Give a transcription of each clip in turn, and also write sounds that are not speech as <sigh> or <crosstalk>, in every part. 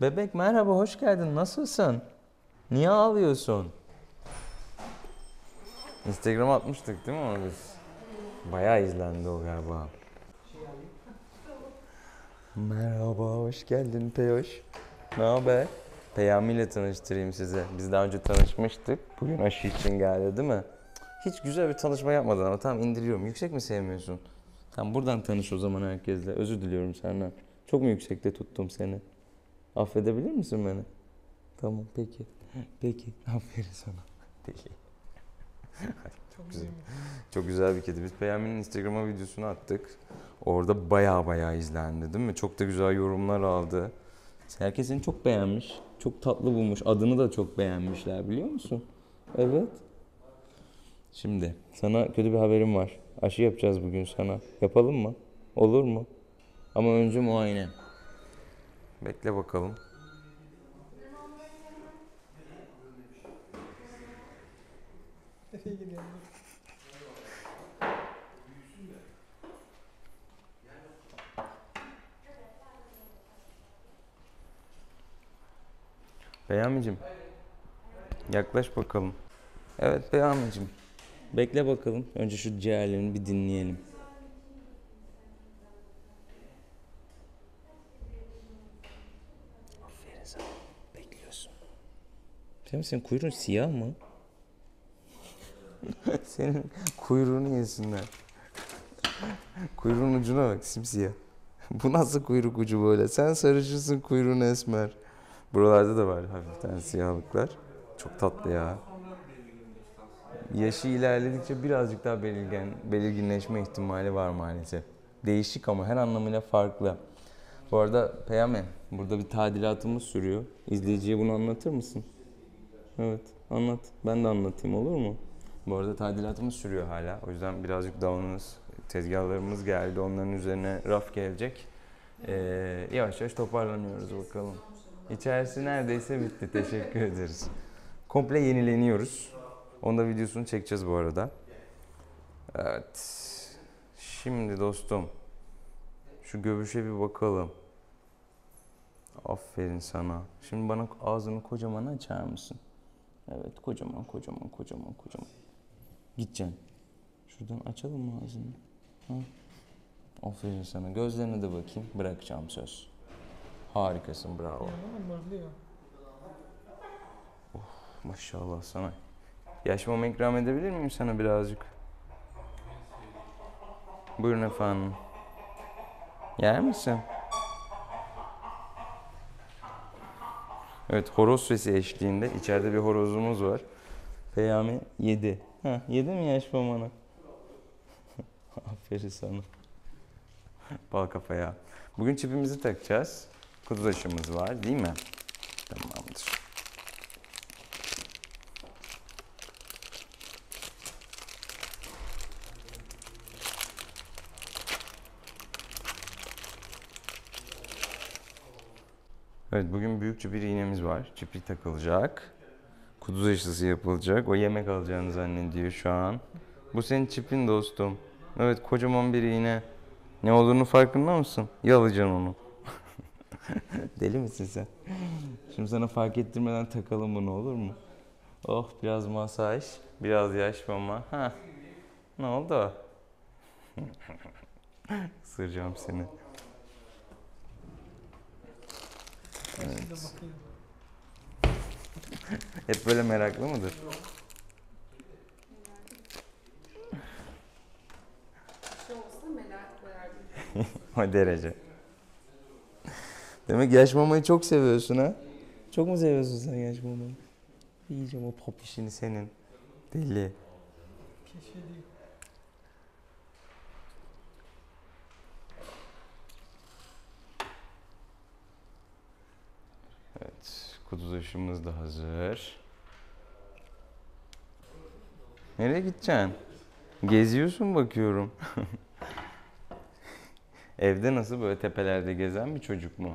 Bebek merhaba hoş geldin. Nasılsın? Niye ağlıyorsun? Instagram atmıştık değil mi onu biz? Bayağı izlendi o galiba. Merhaba, hoş geldin Peyoş. Ne haber? Peyami ile tanıştırayım size. Biz daha önce tanışmıştık. Bugün aşı için geldi değil mi? Hiç güzel bir tanışma yapmadın ama tamam indiriyorum. Yüksek mi sevmiyorsun? Tamam buradan tanış o zaman herkesle. Özür diliyorum senden. Çok mu yüksekte tuttum seni? Affedebilir misin beni? Tamam peki. Peki. <laughs> Aferin sana. Peki. Çok güzel. Çok güzel bir kedi. Biz Peyami'nin Instagram'a videosunu attık. Orada baya baya izlendi değil mi? Çok da güzel yorumlar aldı. Herkes seni çok beğenmiş. Çok tatlı bulmuş. Adını da çok beğenmişler biliyor musun? Evet. Şimdi sana kötü bir haberim var. Aşı yapacağız bugün sana. Yapalım mı? Olur mu? Ama önce muayene. Bekle bakalım. Beyamicim. Yaklaş bakalım. Evet Beyamicim. Bekle bakalım. Önce şu ciğerlerini bir dinleyelim. Aferin sana. Bekliyorsun. Sen senin kuyruğun siyah mı? <laughs> senin kuyruğunu yesinler. Kuyruğun ucuna bak simsiyah. <laughs> Bu nasıl kuyruk ucu böyle? Sen sarışınsın kuyruğun esmer. Buralarda da var hafiften siyahlıklar. Çok tatlı ya. Yaşı ilerledikçe birazcık daha belirgen, belirginleşme ihtimali var maalesef. Değişik ama her anlamıyla farklı. Bu arada Peyami, burada bir tadilatımız sürüyor. İzleyiciye bunu anlatır mısın? Evet, anlat. Ben de anlatayım olur mu? Bu arada tadilatımız sürüyor hala. O yüzden birazcık dağınız. Tezgahlarımız geldi. Onların üzerine raf gelecek. Ee, yavaş yavaş toparlanıyoruz bakalım. İçerisi neredeyse bitti. Teşekkür ederiz. Komple yenileniyoruz. Onun da videosunu çekeceğiz bu arada. Evet. Şimdi dostum. Şu göbüşe bir bakalım. Aferin sana. Şimdi bana ağzını kocaman açar mısın? Evet kocaman kocaman kocaman kocaman. Gideceksin. Şuradan açalım mı ağzını? Ha? Aferin sana. Gözlerine de bakayım. Bırakacağım söz. Harikasın bravo. Maşallah sana. Yaş mama ikram edebilir miyim sana birazcık? Buyurun efendim. Yer misin? Evet horoz sesi eşliğinde içeride bir horozumuz var. Peyami yedi. Ha, yedi mi yaş mamanı? <laughs> Aferin sana. Bal kafaya. Bugün çipimizi takacağız. Kutu taşımız var değil mi? Evet bugün büyükçe bir iğnemiz var. Çipi takılacak. Kuduz aşısı yapılacak. O yemek alacağını zannediyor şu an. Bu senin çipin dostum. Evet kocaman bir iğne. Ne olduğunu farkında mısın? Yalayacaksın onu. <laughs> Deli misin sen? Şimdi sana fark ettirmeden takalım bunu olur mu? Oh biraz masaj, biraz yaş mama. Ha. Ne oldu? <laughs> Isıracağım seni. Evet. <laughs> Hep böyle meraklı mıdır? O derece. Demek yaş mamayı çok seviyorsun ha? Çok mu seviyorsun sen yaş mamayı? Yiyeceğim o pop işini senin. Deli. Keşfedeyim. Evet, kuduz aşımız da hazır. Nereye gideceksin? Geziyorsun bakıyorum. <laughs> Evde nasıl böyle tepelerde gezen bir çocuk mu?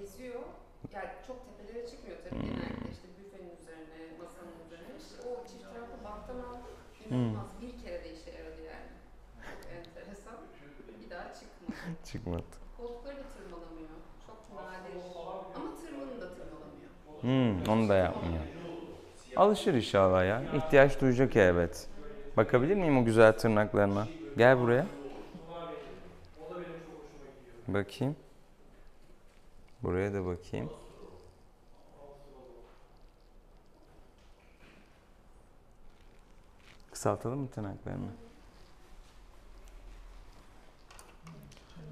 Geziyor. Yani çok tepelere çıkmıyor tabii. Genellikle işte büfenin üzerine, masanın üzerine. İşte o çift taraflı banttan aldım. İnanılmaz. Bir kere de işe yaradı yani. Çok enteresan. Bir daha çıkmadı. <laughs> Çıkmadı. Koltukları da tırmalamıyor. Çok nadir. Ama tırmanıyor. Hmm, onu da yapmıyor. Alışır inşallah ya. İhtiyaç duyacak elbet. Bakabilir miyim o güzel tırnaklarına? Gel buraya. Bakayım. Buraya da bakayım. Kısaltalım mı tırnaklarını?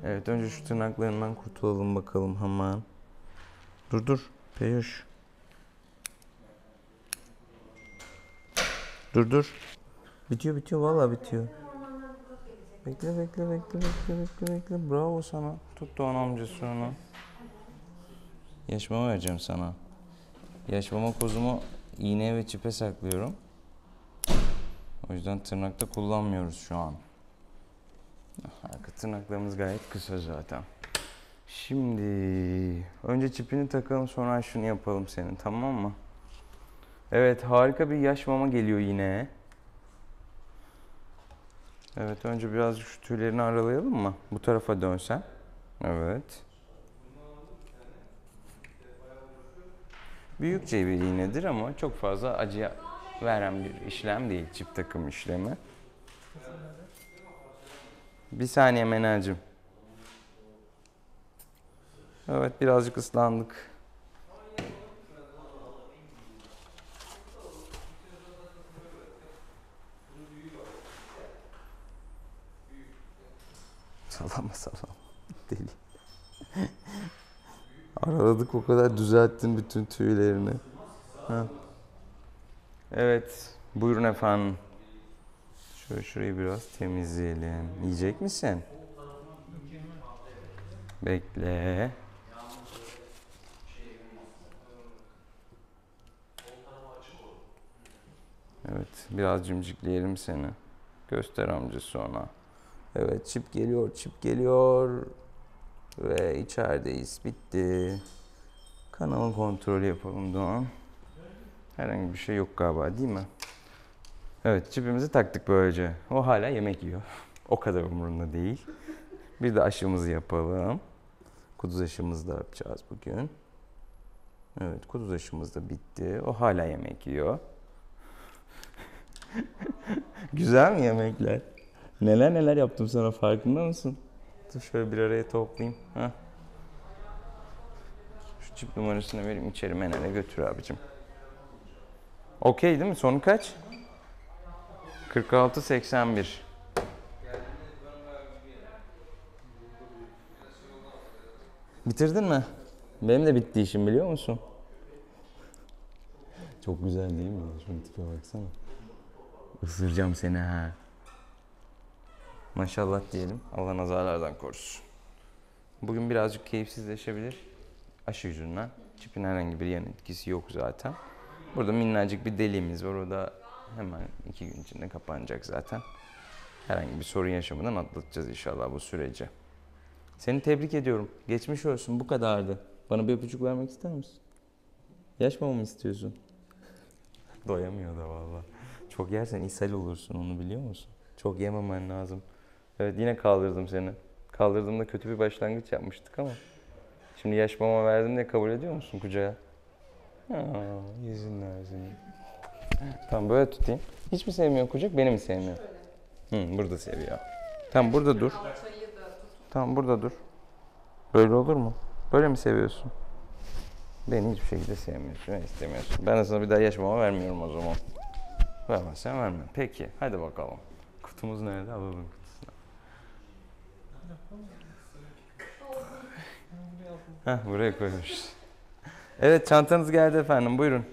Evet önce şu tırnaklarından kurtulalım bakalım hemen. Dur dur. Peyoş. Dur dur. Bitiyor bitiyor vallahi bitiyor. Bekle bekle bekle bekle bekle bekle. Bravo sana. Tut Doğan amcası onu. Yaşmama vereceğim sana. Yaşmama kozumu iğneye ve çipe saklıyorum. O yüzden tırnakta kullanmıyoruz şu an. Arka tırnaklarımız gayet kısa zaten. Şimdi önce çipini takalım sonra şunu yapalım senin tamam mı? Evet harika bir yaş mama geliyor yine. Evet önce birazcık şu tüylerini aralayalım mı? Bu tarafa dönsen. Evet. Büyükçe bir iğnedir ama çok fazla acı veren bir işlem değil. Çip takım işlemi. Bir saniye Menacığım. Evet birazcık ıslandık. Sallama sallama. <laughs> Deli. Araladık o kadar düzelttin bütün tüylerini. Ha. Evet. Buyurun efendim. Şöyle şurayı biraz temizleyelim. Yiyecek misin? Bekle. Evet, biraz cimcikleyelim seni. Göster amcası ona. Evet, çip geliyor, çip geliyor. Ve içerideyiz. Bitti. Kanalın kontrolü yapalım Doğan. Herhangi bir şey yok galiba değil mi? Evet, çipimizi taktık böylece. O hala yemek yiyor. <laughs> O kadar umurunda değil. Bir de aşımızı yapalım. Kuduz aşımızı da yapacağız bugün. Evet, kuduz aşımız da bitti. O hala yemek yiyor. <laughs> Güzel mi yemekler? Neler neler yaptım sana farkında mısın? Dur şöyle bir araya toplayayım. Heh. Şu çip numarasını vereyim içeri menene götür abicim. Okey değil mi? Sonu kaç? 46-81. Bitirdin mi? Benim de bitti işim biliyor musun? Çok güzel değil mi? Şunun tipe baksana. Isıracağım seni ha. Maşallah diyelim. Allah nazarlardan korusun. Bugün birazcık keyifsizleşebilir. Aşı yüzünden. Çipin herhangi bir yan etkisi yok zaten. Burada minnacık bir deliğimiz var. O da hemen iki gün içinde kapanacak zaten. Herhangi bir sorun yaşamadan atlatacağız inşallah bu süreci. Seni tebrik ediyorum. Geçmiş olsun. Bu kadardı. Bana bir öpücük vermek ister misin? Yaşmamamı istiyorsun. Doyamıyor da valla. Çok yersen ishal olursun onu biliyor musun? Çok yememen lazım. Evet yine kaldırdım seni. Kaldırdığımda kötü bir başlangıç yapmıştık ama. Şimdi yaş mama verdim diye kabul ediyor musun kucağa? Aa, yüzünler seni. Tamam böyle tutayım. Hiç mi sevmiyor kucak? Beni mi sevmiyor? Hı, burada seviyor. Tamam burada dur. Kalçayı da tut. Tamam burada dur. Böyle olur mu? Böyle mi seviyorsun? Beni hiçbir şekilde sevmiyorsun ve istemiyorsun. Ben de sana bir daha yaş mama vermiyorum o zaman. Vermezsen verme. Peki hadi bakalım. Kutumuz nerede? Alalım. Heh buraya koymuşuz. Evet çantanız geldi efendim buyurun.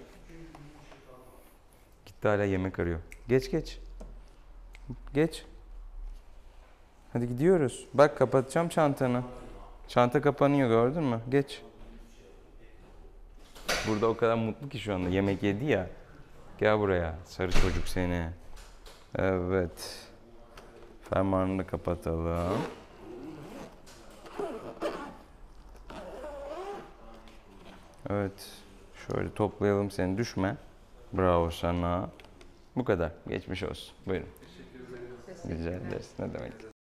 Gitti hala yemek arıyor. Geç geç. Geç. Hadi gidiyoruz. Bak kapatacağım çantanı. Çanta kapanıyor gördün mü? Geç. Burada o kadar mutlu ki şu anda. Yemek yedi ya. Gel buraya. Sarı çocuk seni. Evet. Fermuarını da kapatalım. Evet. Şöyle toplayalım seni. Düşme. Bravo sana. Bu kadar. Geçmiş olsun. Buyurun. Rica ederiz. Ne demek.